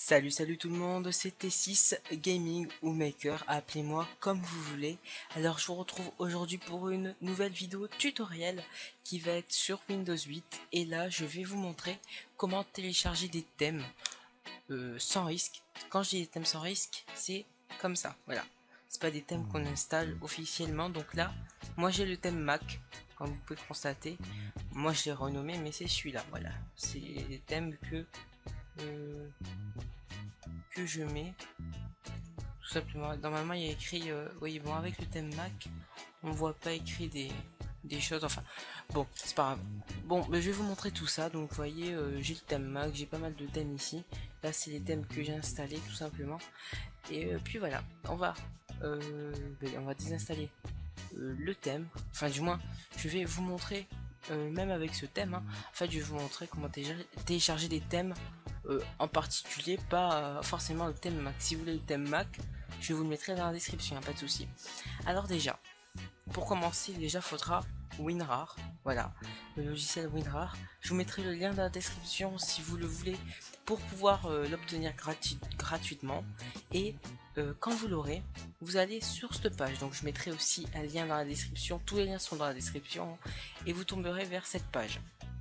Salut salut tout le monde, c'est T6 Gaming ou Maker, appelez-moi comme vous voulez. Alors je vous retrouve aujourd'hui pour une nouvelle vidéo tutoriel qui va être sur Windows 8 et là je vais vous montrer comment télécharger des thèmes euh, sans risque. Quand je dis des thèmes sans risque, c'est comme ça, voilà. C'est pas des thèmes qu'on installe officiellement, donc là, moi j'ai le thème Mac, comme vous pouvez constater. Moi je l'ai renommé, mais c'est celui-là, voilà. C'est des thèmes que euh, que je mets. Tout simplement. Normalement il y a écrit euh, oui bon avec le thème Mac on voit pas écrit des, des choses. Enfin bon c'est pas grave. Bon mais je vais vous montrer tout ça. Donc voyez euh, j'ai le thème Mac j'ai pas mal de thèmes ici. Là c'est les thèmes que j'ai installés tout simplement. Et puis voilà. On va ben, on va désinstaller le thème. Enfin du moins je vais vous montrer même avec ce thème hein. en fait je vais vous montrer comment télécharger des thèmes euh, en particulier, pas euh, forcément le thème Mac. Si vous voulez le thème Mac, je vous le mettrai dans la description, hein, pas de souci. Alors déjà, pour commencer, déjà faudra WinRAR, voilà, le logiciel WinRAR. Je vous mettrai le lien dans la description si vous le voulez pour pouvoir euh, l'obtenir gratuitement. Et quand vous l'aurez, vous allez sur cette page. Donc je mettrai aussi un lien dans la description. Tous les liens sont dans la description et vous tomberez vers cette page.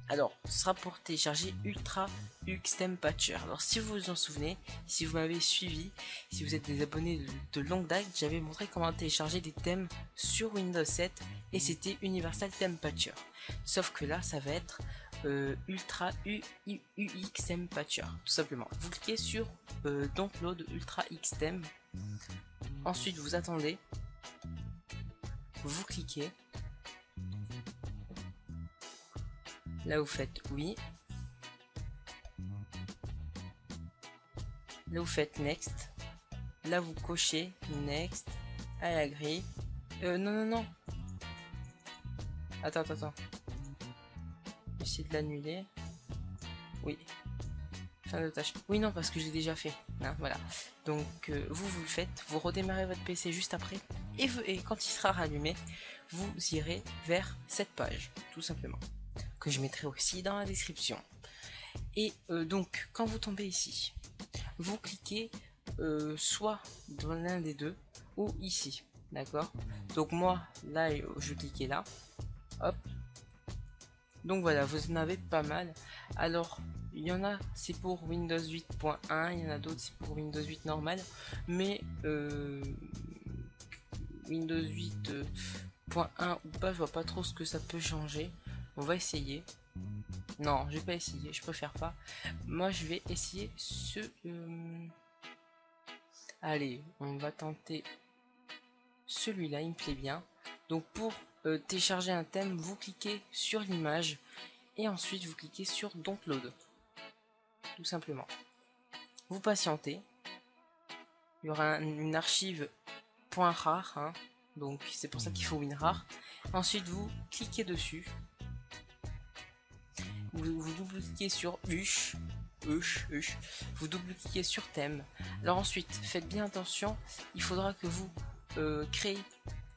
Alors, ce sera pour télécharger Ultra Xtem Patcher. Alors, si vous vous en souvenez, si vous m'avez suivi, si vous êtes des abonnés de, longue date, j'avais montré comment télécharger des thèmes sur Windows 7 et c'était Universal Theme Patcher. Sauf que là, ça va être euh, Ultra UXM Patcher, tout simplement. Vous cliquez sur euh, Download Ultra Xtem. Ensuite, vous attendez. Vous cliquez Là, vous faites oui. Là, vous faites next. Là, vous cochez next. I agree. Euh, non, non, non. Attends, attends, attends. Essayer de l'annuler. Oui. Fin de tâche. Oui, non, parce que j'ai déjà fait. Hein, voilà. Donc, euh, vous, vous le faites. Vous redémarrez votre PC juste après. Et quand il sera rallumé, vous irez vers cette page. Tout simplement je mettrai aussi dans la description. Et euh, donc, quand vous tombez ici, vous cliquez euh, soit dans l'un des deux ou ici. D'accord? Donc moi, là, je cliquais là. Hop. Donc voilà, vous en avez pas mal. Alors, il y en a, c'est pour Windows 8.1, il y en a d'autres, c'est pour Windows 8 normal. Mais euh, Windows 8.1 ou pas, je vois pas trop ce que ça peut changer. On va essayer. Non, je vais pas essayer, je préfère pas. Moi, je vais essayer ce... Euh, allez, on va tenter celui-là, il me plaît bien. Donc pour euh, télécharger un thème, vous cliquez sur l'image et ensuite vous cliquez sur Download. Tout simplement. Vous patientez. Il y aura une archive point .rar, hein. donc c'est pour ça qu'il faut WinRAR. Ensuite vous cliquez dessus vous, double-cliquez sur Hush, Hush, Hush, vous double-cliquez sur thème. Alors ensuite, faites bien attention, il faudra que vous euh, créez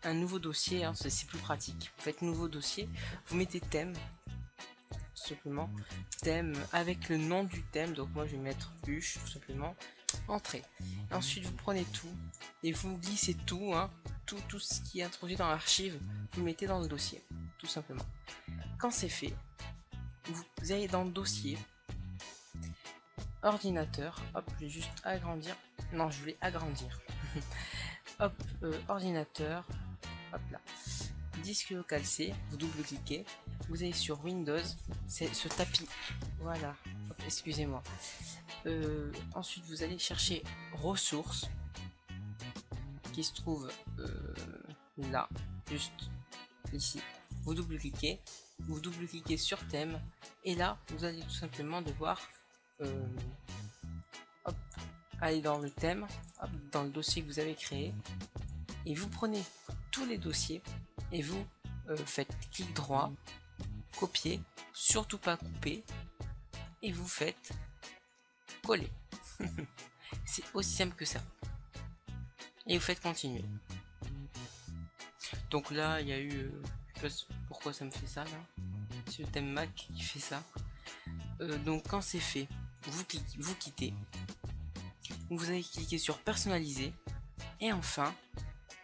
un nouveau dossier, hein, c'est plus pratique. Vous faites nouveau dossier, vous mettez thème, simplement, thème avec le nom du thème, donc moi je vais mettre Hush, tout simplement, entrée. Ensuite, vous prenez tout et vous glissez tout, hein, tout, tout ce qui est introduit dans l'archive, vous mettez dans le dossier, tout simplement. Quand c'est fait, vous allez dans dossier. Ordinateur. Hop je vais juste agrandir. Non je voulais agrandir. Hop euh, ordinateur. Hop là. Disque local C. Vous double cliquez vous allez sur Windows. C'est ce tapis. Voilà. Excusez-moi. Euh, ensuite vous allez chercher ressources qui se trouve euh, là juste ici. Vous double cliquez vous double cliquez sur thème et là vous allez tout simplement devoir euh, aller dans le thème dans le dossier que vous avez créé et vous prenez tous les dossiers et vous euh, faites clic droit copier surtout pas couper et vous faites coller. C'est aussi simple que ça. Et vous faites continuer. Donc là il y a eu euh, pourquoi ça me fait ça là. C'est le thème Mac qui fait ça. Euh, donc quand c'est fait, vous, cliquez, vous quittez. vous allez cliquer sur personnaliser. Et enfin,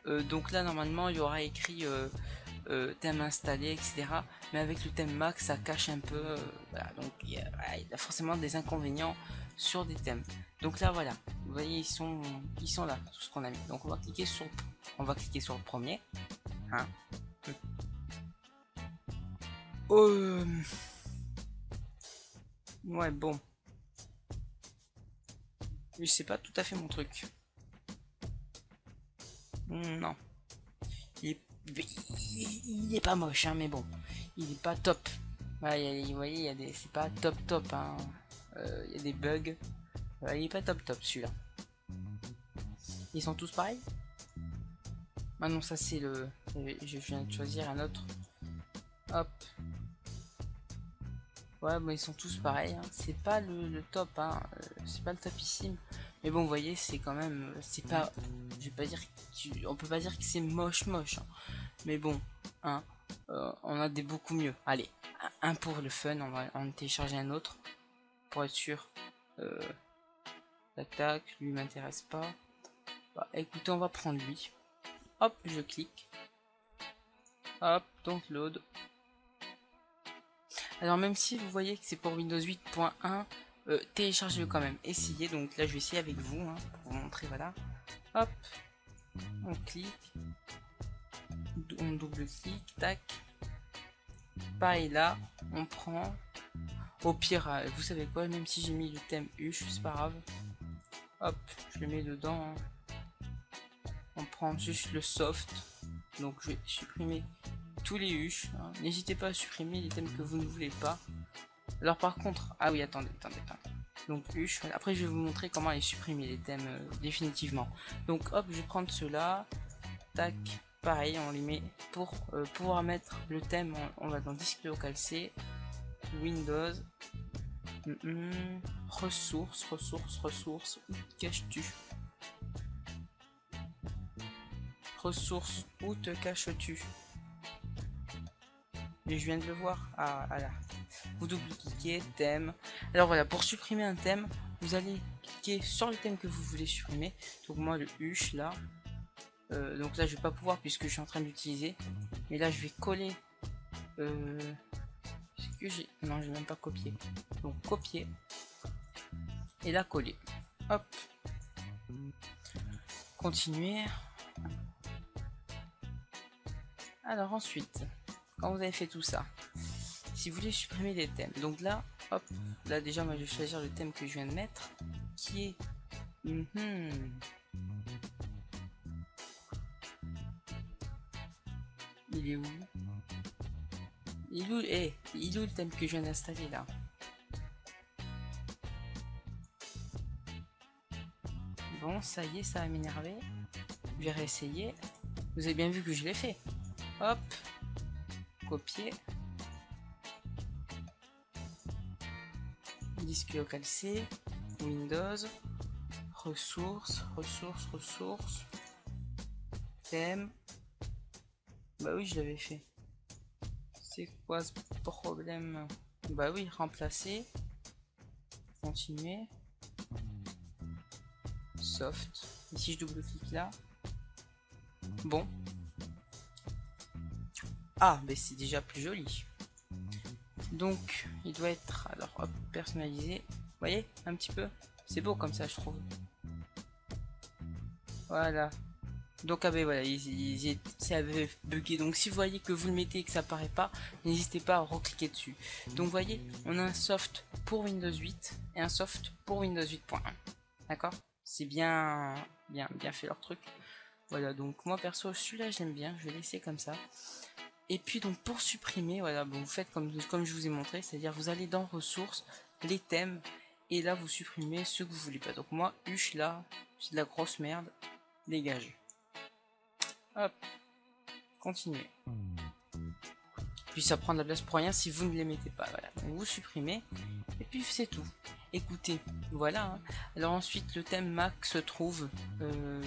euh, donc là normalement il y aura écrit euh, thème installé, etc. Mais avec le thème Mac, ça cache un peu. donc il y, a, forcément des inconvénients sur des thèmes. Donc là voilà, vous voyez ils sont ils sont là, tout ce qu'on a mis. Donc on va cliquer sur on va cliquer sur le premier. Hein. Ouais bon. Mais c'est pas tout à fait mon truc. Non. Il est, pas moche, hein, mais bon. Il est pas top. vous voyez, il y a des, c'est pas top top. Hein. Euh, il y a des bugs. il est pas top top celui-là. Ils sont tous pareils? Ah non, ça c'est le. Je viens de choisir un autre. Hop. Ouais, mais ils sont tous pareils. Hein. C'est pas le, top, hein. Euh, c'est pas le topissime. Mais bon, vous voyez, c'est quand même. C'est pas. Je vais pas dire. On peut pas dire que c'est moche, moche. Hein. Mais bon, hein, euh, on a des beaucoup mieux. Allez, un pour le fun. On va en télécharger un autre pour être sûr. Euh, L'attaque, lui m'intéresse pas. Bah, écoutez, on va prendre lui. Hop, je clique. Hop, donc load. Alors même si vous voyez que c'est pour Windows 8.1, euh, téléchargez-le quand même. Essayez, donc là je vais essayer avec vous, hein, pour vous montrer, voilà. Hop, on clique, on double-clique, tac. Pareil là, on prend. Au pire, euh, vous savez quoi, même si j'ai mis le thème Huche, c'est pas grave. Hop, je le mets dedans. Hein. On prend juste le soft. Donc je vais supprimer tous les huches. Hein. N'hésitez pas à supprimer les thèmes que vous ne voulez pas. Alors par contre, ah oui, attendez, attendez, attendez. Donc huche, après je vais vous montrer comment les supprimer les thèmes euh, définitivement. Donc hop, je vais prendre cela, tac, pareil, on les met pour euh, pouvoir mettre le thème, on, va dans display local C, Windows, ressources, ressources, ressources, où caches-tu? Ressources, où te caches-tu? Mais je viens de le voir. Ah. Vous double-cliquez, thème. Alors voilà, pour supprimer un thème, vous allez cliquer sur le thème que vous voulez supprimer. Donc moi, le huche, là. Euh, donc là, je vais pas pouvoir puisque je suis en train d'utiliser. Mais là, je vais coller. Euh, ce que j'ai... Non, même pas copier. Donc copier. Et là, coller. Hop. Continuer. Alors ensuite, quand vous avez fait tout ça, si vous voulez supprimer des thèmes, donc là, hop, là déjà moi je vais choisir le thème que je viens de mettre, qui est... Mhm. Il est où? Il est où, eh, il est où le thème que je viens d'installer là? Bon, ça y est, ça va m'énerver. Je vais réessayer. Vous avez bien vu que je l'ai fait. Hop, copier. Disque local C, Windows, ressources, ressources, ressources, thème. Bah oui, je l'avais fait. C'est quoi ce problème? Bah oui, remplacer, continuer, soft. Ici, je double-clique là? Bon, ah, mais c'est déjà plus joli. Donc, il doit être, alors, personnalisé. Vous voyez, un petit peu C'est beau comme ça, je trouve. Voilà. Donc, ah ben voilà, il, avait bugué. Donc, si vous voyez que vous le mettez et que ça paraît pas, n'hésitez pas à recliquer dessus. Donc, vous voyez, on a un soft pour Windows 8 et un soft pour Windows 8.1. D'accord? C'est bien, bien, bien fait leur truc. Voilà, donc moi perso, celui-là, j'aime bien. Je vais laisser comme ça. Et puis donc pour supprimer, voilà, vous faites comme, je vous ai montré, c'est-à-dire vous allez dans ressources, les thèmes, et là vous supprimez ce que vous voulez pas. Donc moi, huche là, c'est de la grosse merde, dégage. Hop, continuez. Puis ça prend de la place pour rien si vous ne les mettez pas. Voilà, donc vous supprimez, et puis c'est tout. Écoutez, voilà. Hein. Alors ensuite, le thème Mac se trouve euh,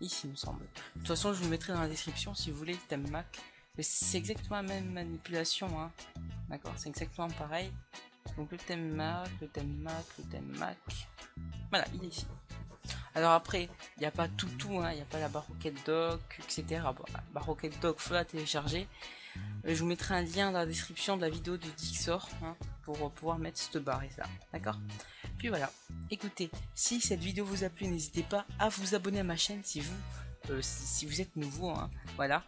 ici, il me semble. De toute façon, je vous mettrai dans la description si vous voulez le thème Mac c'est exactement la même manipulation, hein. D'accord, c'est exactement pareil. Donc le thème Mac, le thème Mac, le thème Mac. Voilà, il est ici. Alors après, il n'y a pas tout tout, hein. il n'y a pas la Baroquette Doc, etc. Bon, Baroquette Doc, faut la télécharger. Euh, je vous mettrai un lien dans la description de la vidéo de Dixor hein, pour pouvoir mettre cette barre et ça. D'accord? Puis voilà. Écoutez, si cette vidéo vous a plu, n'hésitez pas à vous abonner à ma chaîne si vous euh, si, vous êtes nouveau, hein, voilà.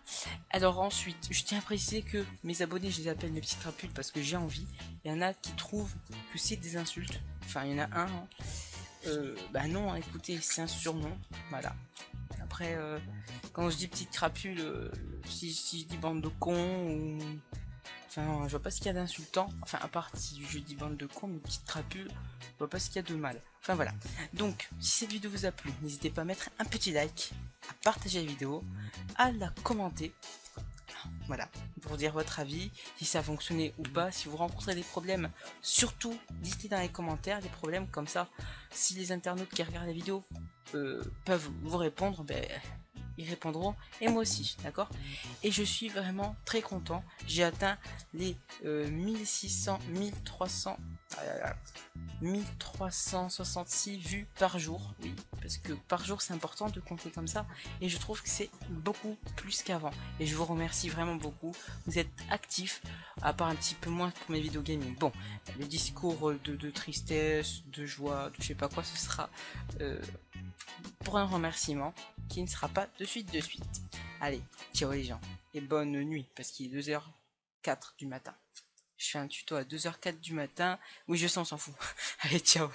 Alors ensuite, je tiens à préciser que mes abonnés, je les appelle mes petits trapules parce que j'ai envie. Il y en a qui trouvent que c'est des insultes. Enfin, il y en a un. Hein. Euh, bah non, écoutez, c'est un surnom, voilà. Après, euh, quand je dis petite crapule, si, si, je dis bande de cons ou Enfin, je vois pas ce qu'il y a d'insultant. Enfin, à part si je dis bande de cons, mais petite crapule, je vois pas ce qu'il y a de mal. Enfin voilà. Donc, si cette vidéo vous a plu, n'hésitez pas à mettre un petit like, à partager la vidéo, à la commenter. Voilà, pour dire votre avis, si ça a fonctionné ou pas, si vous rencontrez des problèmes, surtout dites dans les commentaires des problèmes comme ça. Si les internautes qui regardent la vidéo euh, peuvent vous répondre, ben ils répondront et moi aussi, d'accord? Et je suis vraiment très content. J'ai atteint les 1600, 1300, 1366 vues par jour. Oui, parce que par jour c'est important de compter comme ça et je trouve que c'est beaucoup plus qu'avant. Et je vous remercie vraiment beaucoup. Vous êtes actifs, à part un petit peu moins pour mes vidéos gaming. Bon, le discours de, tristesse, de joie, de je sais pas quoi, ce sera euh, pour un remerciement qui ne sera pas de suite de suite. Allez, ciao les gens, et bonne nuit, parce qu'il est 2h04 du matin. Je fais un tuto à 2h04 du matin. Oui, je sens, on s'en fout. Allez, ciao